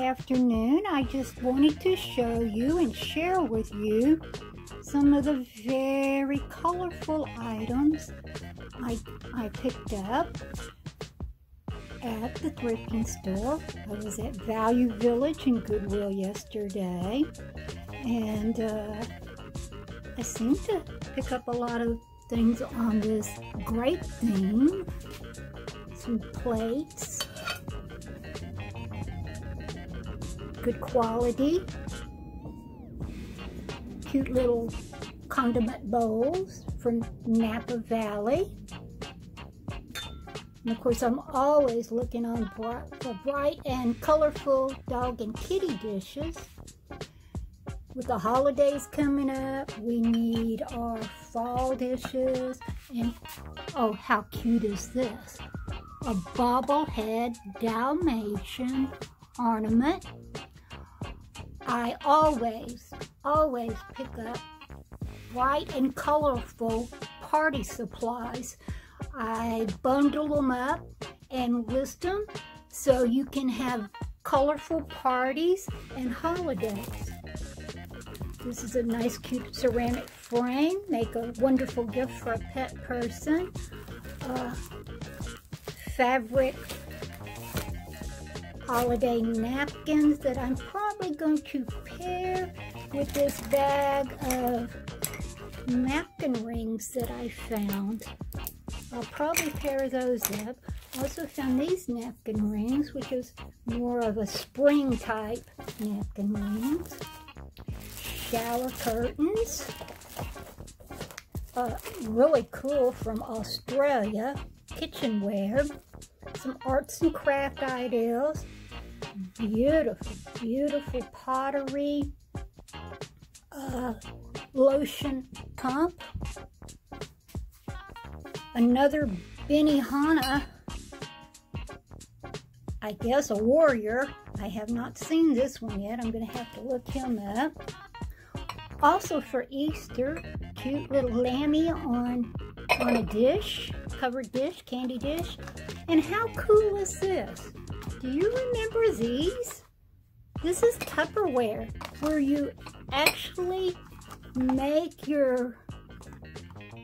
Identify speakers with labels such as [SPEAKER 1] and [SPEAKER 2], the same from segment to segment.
[SPEAKER 1] afternoon. I just wanted to show you and share with you some of the very colorful items I, I picked up at the thrifting store. I was at Value Village in Goodwill yesterday and uh, I seem to pick up a lot of things on this great theme. Some plates, good quality, cute little condiment bowls from Napa Valley. And of course, I'm always looking on for bright and colorful dog and kitty dishes. With the holidays coming up, we need our fall dishes. And oh, how cute is this? A bobblehead Dalmatian ornament. I always, always pick up white and colorful party supplies. I bundle them up and list them so you can have colorful parties and holidays. This is a nice cute ceramic frame. Make a wonderful gift for a pet person. Uh, fabric holiday napkins that I'm probably going to pair with this bag of napkin rings that I found. I'll probably pair those up. Also found these napkin rings, which is more of a spring type napkin rings. Shower curtains. Uh, really cool from Australia. Kitchenware. Some arts and craft ideas. Beautiful, beautiful pottery. Uh, lotion pump. Another Benihana, I guess a warrior. I have not seen this one yet. I'm going to have to look him up. Also for Easter, cute little lammy on, on a dish, covered dish, candy dish. And how cool is this? Do you remember these? This is Tupperware, where you actually make your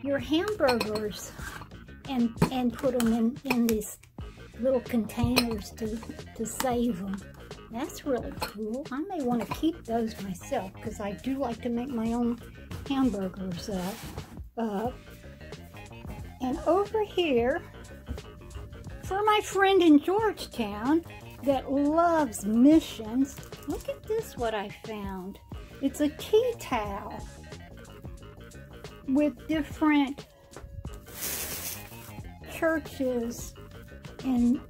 [SPEAKER 1] your hamburgers and and put them in in these little containers to to save them. That's really cool. I may want to keep those myself because I do like to make my own hamburgers up. Uh, and over here, for my friend in Georgetown that loves missions, look at this what I found. It's a tea towel with different churches and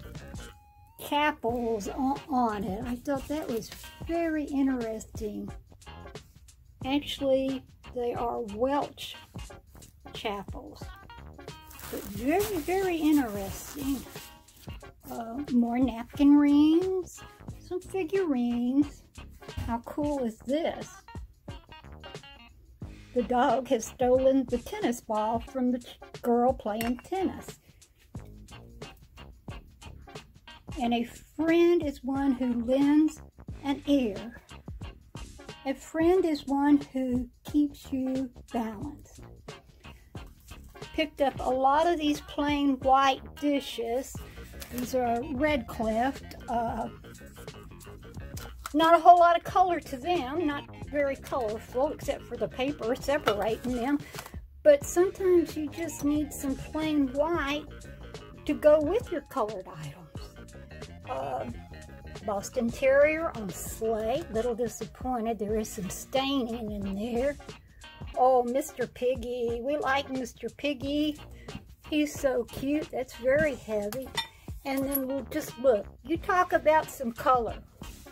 [SPEAKER 1] chapels on, it. I thought that was very interesting. Actually, they are Welsh chapels. But very, very interesting. Uh, more napkin rings, some figurines. How cool is this? The dog has stolen the tennis ball from the girl playing tennis. And a friend is one who lends an ear. A friend is one who keeps you balanced. Picked up a lot of these plain white dishes. These are Red Cliff. Uh, not a whole lot of color to them, not very colorful except for the paper separating them. But sometimes you just need some plain white to go with your colored items. Uh, Boston Terrier on slate. Little disappointed. There is some staining in there. Oh, Mr. Piggy. We like Mr. Piggy. He's so cute. That's very heavy. And then we'll just look. You talk about some color.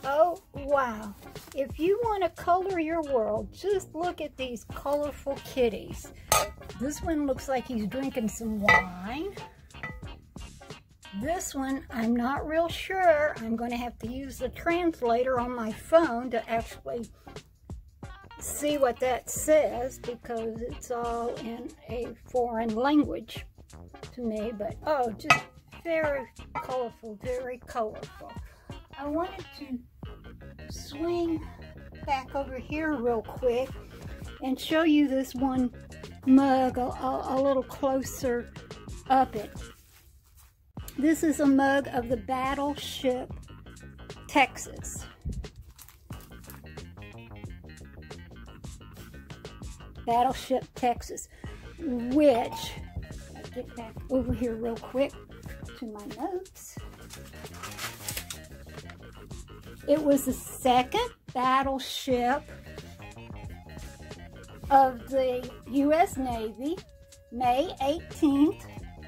[SPEAKER 1] Oh, wow. If you want to color your world, just look at these colorful kitties. This one looks like he's drinking some wine. This one, I'm not real sure. I'm going to have to use the translator on my phone to actually see what that says because it's all in a foreign language to me. But, oh, just very colorful, very colorful. I wanted to swing back over here real quick and show you this one mug a, a, a little closer up it. This is a mug of the Battleship Texas. Battleship Texas, which, get back over here real quick my notes. It was the second battleship of the U.S. Navy, May 18,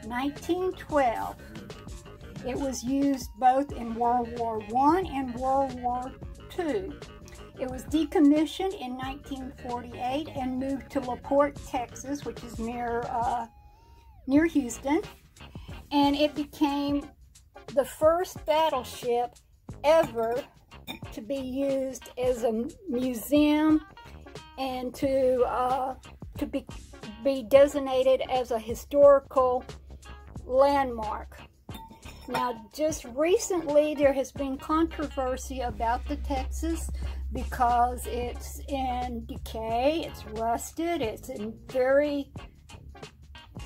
[SPEAKER 1] 1912. It was used both in World War I and World War II. It was decommissioned in 1948 and moved to LaPorte, Texas, which is near uh, near Houston, and it became the first battleship ever to be used as a museum and to uh, to be be designated as a historical landmark. Now, just recently, there has been controversy about the Texas because it's in decay, it's rusted, it's in very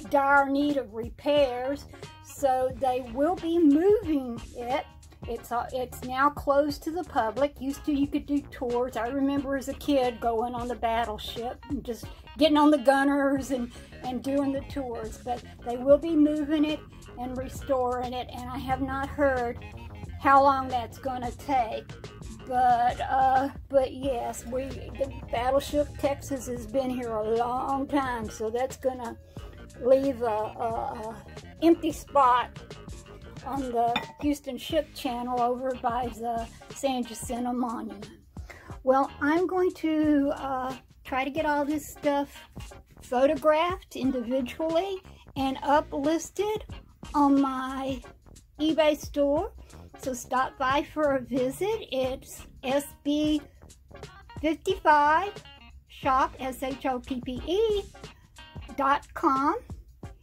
[SPEAKER 1] dire need of repairs. So they will be moving it. It's uh, it's now closed to the public. Used to you could do tours. I remember as a kid going on the battleship and just getting on the gunners and and doing the tours. But they will be moving it and restoring it, and I have not heard how long that's going to take. But uh, but yes, we the battleship Texas has been here a long time, so that's going to leave a, a, a empty spot on the Houston Ship Channel over by the San Jacinto Monument. Well, I'm going to uh, try to get all this stuff photographed individually and uplisted on my eBay store. So stop by for a visit. It's SB55 Shoppe, S-H-O-P-P-E dot com.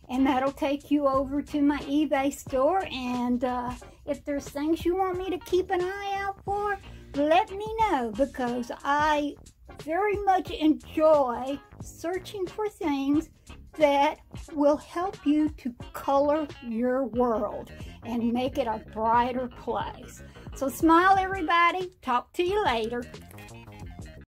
[SPEAKER 1] And that'll take you over to my eBay store. And uh, if there's things you want me to keep an eye out for, let me know because I very much enjoy searching for things that will help you to color your world and make it a brighter place. So smile everybody. Talk to you later.